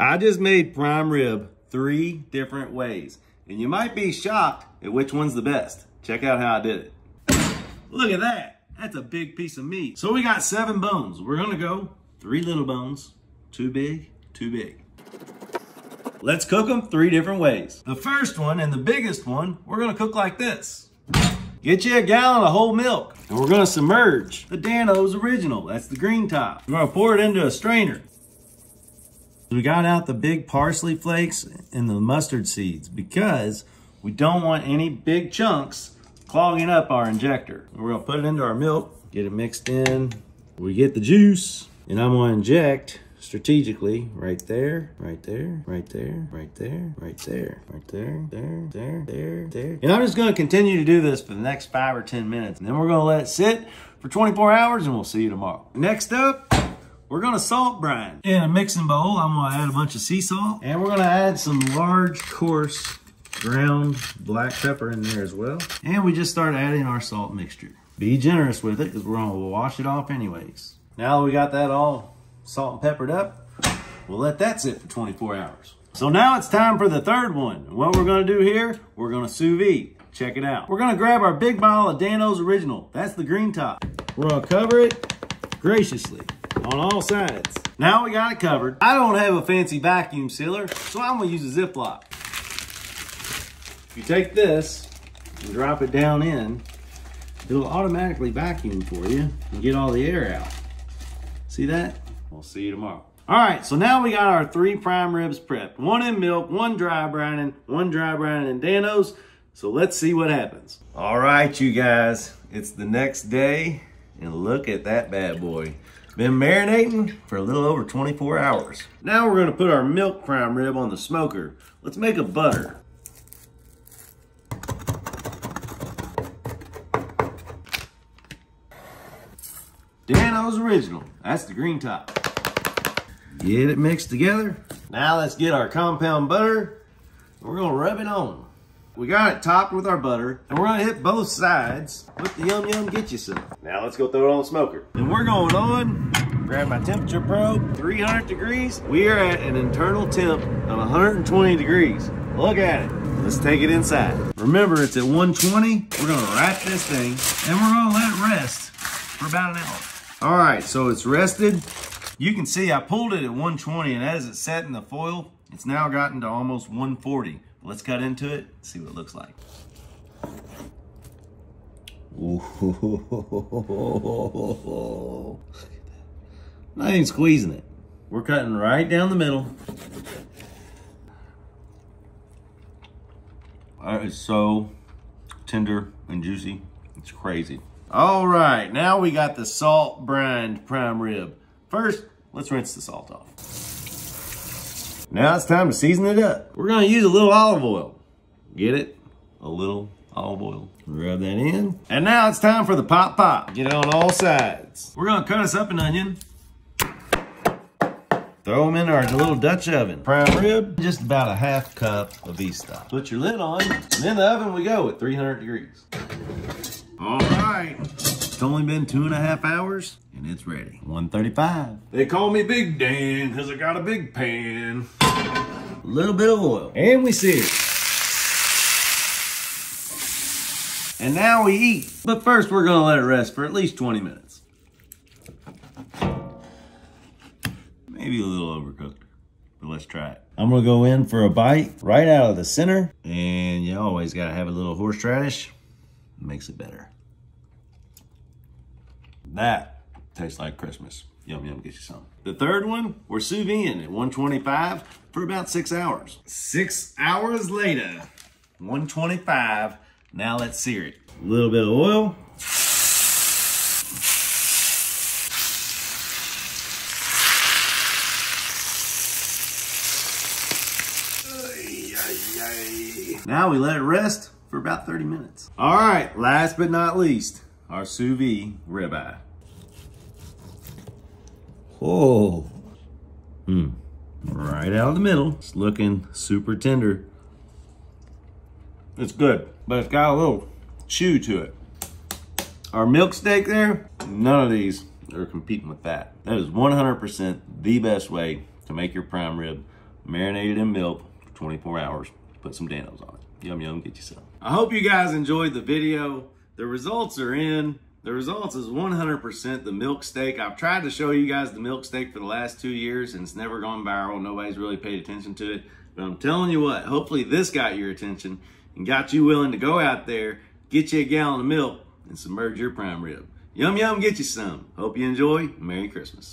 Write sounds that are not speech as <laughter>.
I just made prime rib three different ways. And you might be shocked at which one's the best. Check out how I did it. Look at that. That's a big piece of meat. So we got seven bones. We're gonna go three little bones, too big, too big. Let's cook them three different ways. The first one and the biggest one, we're gonna cook like this. Get you a gallon of whole milk and we're gonna submerge the Dan-O's original. That's the green top. We're gonna pour it into a strainer. We got out the big parsley flakes and the mustard seeds because we don't want any big chunks clogging up our injector. We're gonna put it into our milk, get it mixed in. We get the juice and I'm gonna inject strategically right there, right there, right there, right there, right there, right there, there, there, there, there. And I'm just gonna continue to do this for the next five or 10 minutes. And then we're gonna let it sit for 24 hours and we'll see you tomorrow. Next up, we're gonna salt brine. In a mixing bowl, I'm gonna add a bunch of sea salt. And we're gonna add some large, coarse, ground black pepper in there as well. And we just start adding our salt mixture. Be generous with it because we're gonna wash it off anyways. Now we got that all salt and peppered up. We'll let that sit for 24 hours. So now it's time for the third one. What we're gonna do here, we're gonna sous vide. Check it out. We're gonna grab our big bottle of Dan-O's Original. That's the green top. We're gonna cover it graciously on all sides. Now we got it covered. I don't have a fancy vacuum sealer, so I'm gonna use a Ziploc. If you take this and drop it down in, it'll automatically vacuum for you and get all the air out. See that? We'll see you tomorrow. All right, so now we got our three prime ribs prepped. One in milk, one dry brining, one dry brining in Dan-O's. So let's see what happens. All right, you guys, it's the next day and look at that bad boy. Been marinating for a little over 24 hours. Now we're gonna put our milk prime rib on the smoker. Let's make a butter. Dan-O's Original. That's the green top. Get it mixed together. Now let's get our compound butter. We're gonna rub it on. We got it topped with our butter, and we're gonna hit both sides with the Yum Yum Get You Some. Now let's go throw it on the smoker. And we're going on, grab my temperature probe, 300 degrees. We are at an internal temp of 120 degrees. Look at it. Let's take it inside. Remember, it's at 120. We're gonna wrap this thing, and we're gonna let it rest for about an hour. All right, so it's rested. You can see I pulled it at 120 and as it set in the foil, it's now gotten to almost 140. Let's cut into it, see what it looks like. Ooh. <laughs> Not even squeezing it. We're cutting right down the middle. That is so tender and juicy. It's crazy. All right, now we got the salt brined prime rib. First, let's rinse the salt off. Now it's time to season it up. We're gonna use a little olive oil. Get it? A little olive oil. Rub that in. And now it's time for the pop pop. Get it on all sides. We're gonna cut us up an onion. Throw them in our little Dutch oven. Prime rib, just about a half cup of these stuff. Put your lid on, and in the oven we go at 300 degrees. All right. It's only been two and a half hours and it's ready. 135. They call me Big Dan because I got a big pan. A little bit of oil. And we see it. And now we eat. But first we're gonna let it rest for at least 20 minutes. Maybe a little overcooked, but let's try it. I'm gonna go in for a bite right out of the center. And you always gotta have a little horseradish makes it better. That tastes like Christmas. Yum, yum, get you some. The third one, we're sous vide at 125 for about six hours. Six hours later, 125. Now let's sear it. A little bit of oil. Now we let it rest for about 30 minutes. All right, last but not least, our sous vide ribeye. Oh, hmm, right out of the middle. It's looking super tender. It's good, but it's got a little chew to it. Our milk steak there, none of these are competing with that. That is 100% the best way to make your prime rib marinated in milk for 24 hours. Put some Danos on it. Yum, yum, get you some. I hope you guys enjoyed the video. The results are in. The results is 100% the milk steak. I've tried to show you guys the milk steak for the last two years and it's never gone viral. Nobody's really paid attention to it. But I'm telling you what, hopefully this got your attention and got you willing to go out there, get you a gallon of milk and submerge your prime rib. Yum, yum, get you some. Hope you enjoy. Merry Christmas.